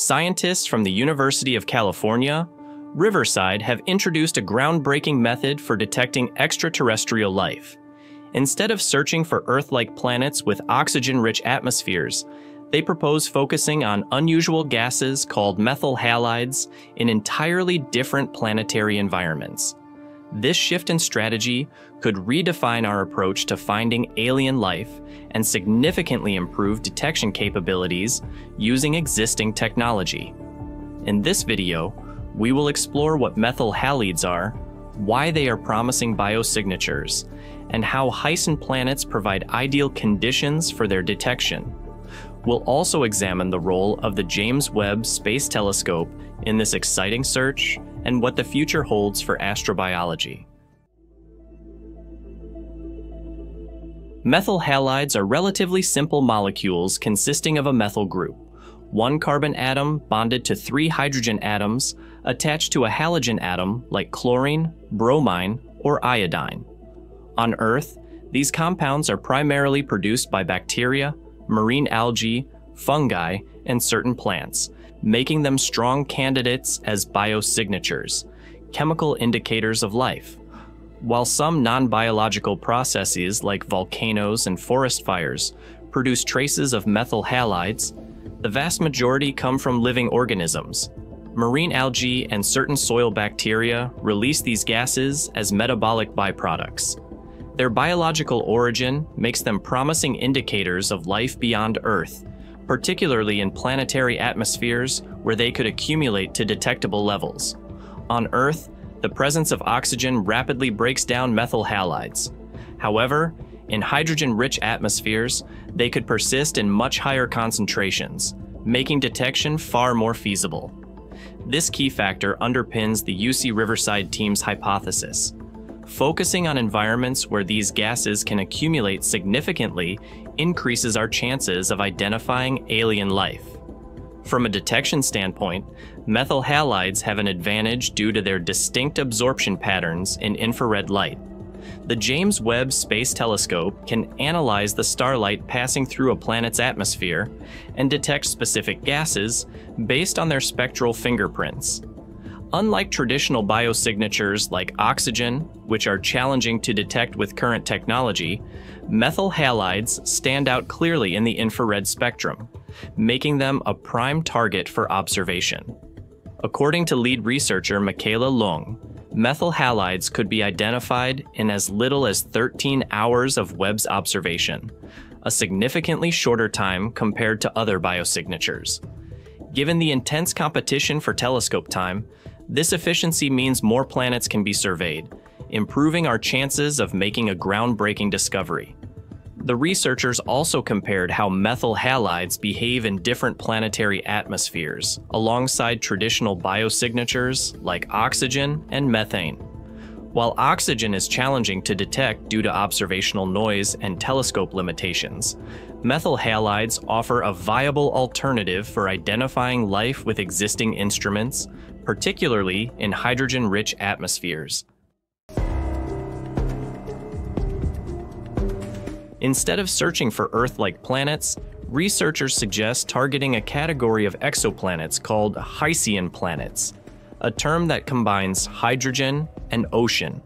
Scientists from the University of California, Riverside have introduced a groundbreaking method for detecting extraterrestrial life. Instead of searching for Earth like planets with oxygen rich atmospheres, they propose focusing on unusual gases called methyl halides in entirely different planetary environments. This shift in strategy could redefine our approach to finding alien life and significantly improve detection capabilities using existing technology. In this video, we will explore what methyl halides are, why they are promising biosignatures, and how Hycean planets provide ideal conditions for their detection. We'll also examine the role of the James Webb Space Telescope in this exciting search and what the future holds for astrobiology. Methyl halides are relatively simple molecules consisting of a methyl group, one carbon atom bonded to three hydrogen atoms attached to a halogen atom like chlorine, bromine, or iodine. On Earth, these compounds are primarily produced by bacteria, marine algae, fungi, and certain plants, making them strong candidates as biosignatures, chemical indicators of life. While some non biological processes like volcanoes and forest fires produce traces of methyl halides, the vast majority come from living organisms. Marine algae and certain soil bacteria release these gases as metabolic byproducts. Their biological origin makes them promising indicators of life beyond Earth, particularly in planetary atmospheres where they could accumulate to detectable levels. On Earth, the presence of oxygen rapidly breaks down methyl halides. However, in hydrogen rich atmospheres, they could persist in much higher concentrations, making detection far more feasible. This key factor underpins the UC Riverside team's hypothesis. Focusing on environments where these gases can accumulate significantly increases our chances of identifying alien life. From a detection standpoint, methyl halides have an advantage due to their distinct absorption patterns in infrared light. The James Webb Space Telescope can analyze the starlight passing through a planet's atmosphere and detect specific gases based on their spectral fingerprints. Unlike traditional biosignatures like oxygen, which are challenging to detect with current technology, methyl halides stand out clearly in the infrared spectrum, making them a prime target for observation. According to lead researcher Michaela Leung, methyl halides could be identified in as little as 13 hours of Webb's observation, a significantly shorter time compared to other biosignatures. Given the intense competition for telescope time, this efficiency means more planets can be surveyed, improving our chances of making a groundbreaking discovery. The researchers also compared how methyl halides behave in different planetary atmospheres, alongside traditional biosignatures like oxygen and methane. While oxygen is challenging to detect due to observational noise and telescope limitations, methyl halides offer a viable alternative for identifying life with existing instruments, particularly in hydrogen rich atmospheres. Instead of searching for Earth like planets, researchers suggest targeting a category of exoplanets called Hycean planets, a term that combines hydrogen and ocean.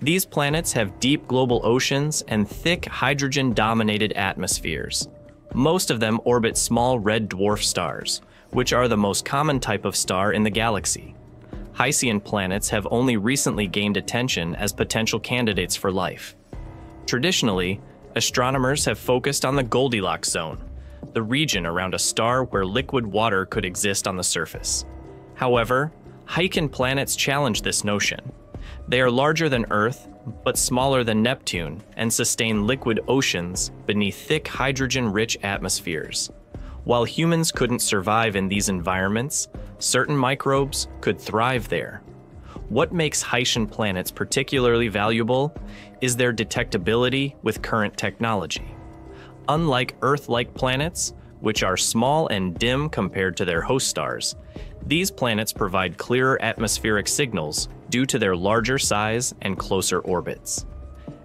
These planets have deep global oceans and thick hydrogen dominated atmospheres. Most of them orbit small red dwarf stars, which are the most common type of star in the galaxy. Hycean planets have only recently gained attention as potential candidates for life. Traditionally, astronomers have focused on the Goldilocks zone, the region around a star where liquid water could exist on the surface. However, Hycean planets challenge this notion. They are larger than Earth, but smaller than Neptune, and sustain liquid oceans beneath thick hydrogen rich atmospheres. While humans couldn't survive in these environments, certain microbes could thrive there. What makes Hycean planets particularly valuable is their detectability with current technology. Unlike Earth like planets, which are small and dim compared to their host stars, these planets provide clearer atmospheric signals due to their larger size and closer orbits.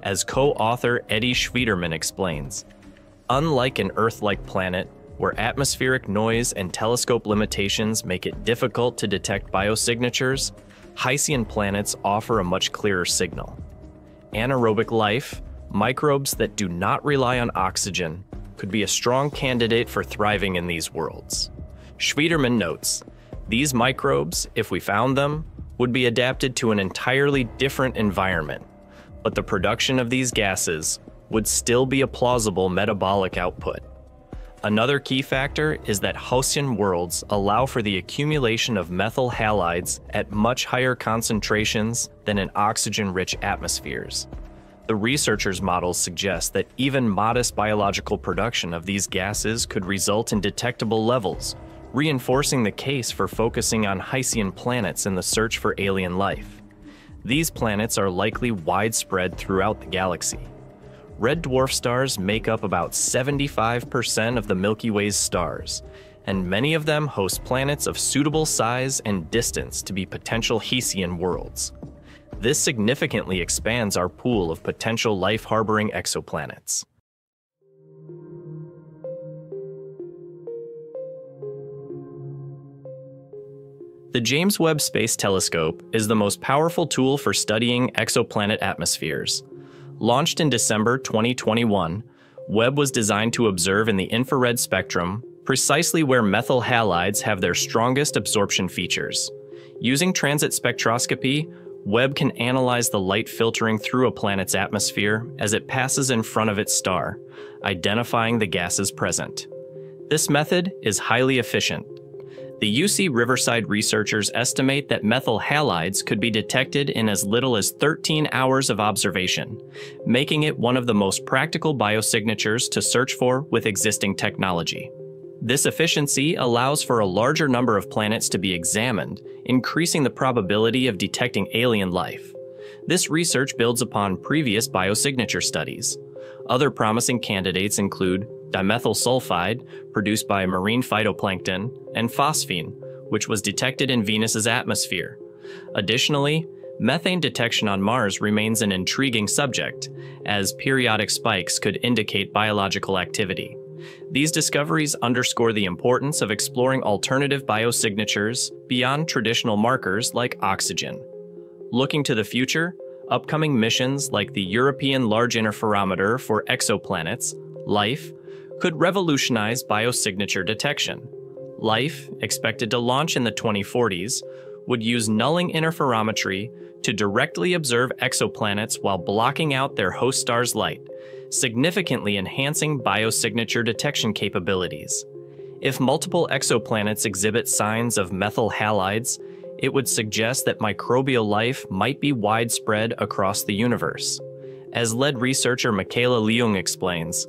As co author Eddie Schwieterman explains, unlike an Earth like planet, where atmospheric noise and telescope limitations make it difficult to detect biosignatures, Hycean planets offer a much clearer signal. Anaerobic life, microbes that do not rely on oxygen, could be a strong candidate for thriving in these worlds. Schwieterman notes these microbes, if we found them, would be adapted to an entirely different environment, but the production of these gases would still be a plausible metabolic output. Another key factor is that Hycean worlds allow for the accumulation of methyl halides at much higher concentrations than in oxygen rich atmospheres. The researchers' models suggest that even modest biological production of these gases could result in detectable levels, reinforcing the case for focusing on Hycean planets in the search for alien life. These planets are likely widespread throughout the galaxy. Red dwarf stars make up about 75% of the Milky Way's stars, and many of them host planets of suitable size and distance to be potential Hycean worlds. This significantly expands our pool of potential life harboring exoplanets. The James Webb Space Telescope is the most powerful tool for studying exoplanet atmospheres. Launched in December 2021, Webb was designed to observe in the infrared spectrum precisely where methyl halides have their strongest absorption features. Using transit spectroscopy, Webb can analyze the light filtering through a planet's atmosphere as it passes in front of its star, identifying the gases present. This method is highly efficient the UC Riverside researchers estimate that methyl halides could be detected in as little as 13 hours of observation, making it one of the most practical biosignatures to search for with existing technology. This efficiency allows for a larger number of planets to be examined, increasing the probability of detecting alien life. This research builds upon previous biosignature studies. Other promising candidates include dimethyl sulfide, produced by marine phytoplankton, and phosphine, which was detected in Venus's atmosphere. Additionally, methane detection on Mars remains an intriguing subject, as periodic spikes could indicate biological activity. These discoveries underscore the importance of exploring alternative biosignatures beyond traditional markers like oxygen. Looking to the future, upcoming missions like the European Large Interferometer for Exoplanets, LIFE, could revolutionize biosignature detection. LIFE, expected to launch in the 2040s, would use nulling interferometry to directly observe exoplanets while blocking out their host star's light, significantly enhancing biosignature detection capabilities. If multiple exoplanets exhibit signs of methyl halides, it would suggest that microbial life might be widespread across the universe. As lead researcher Michaela Leung explains,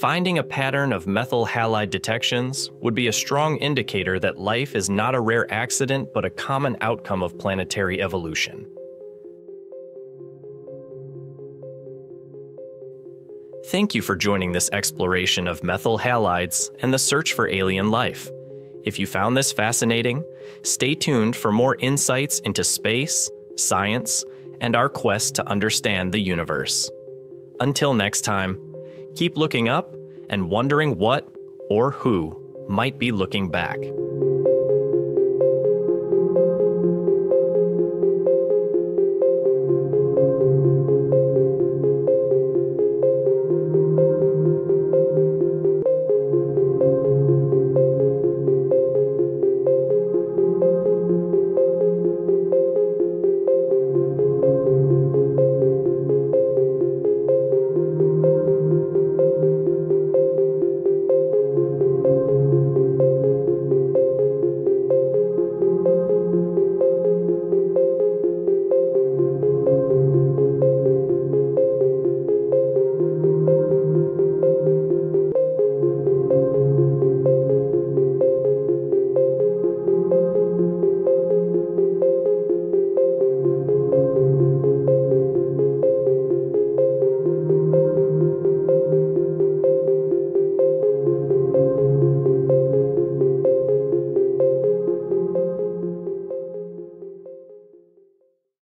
Finding a pattern of methyl halide detections would be a strong indicator that life is not a rare accident but a common outcome of planetary evolution. Thank you for joining this exploration of methyl halides and the search for alien life. If you found this fascinating, stay tuned for more insights into space, science, and our quest to understand the universe. Until next time, Keep looking up and wondering what or who might be looking back.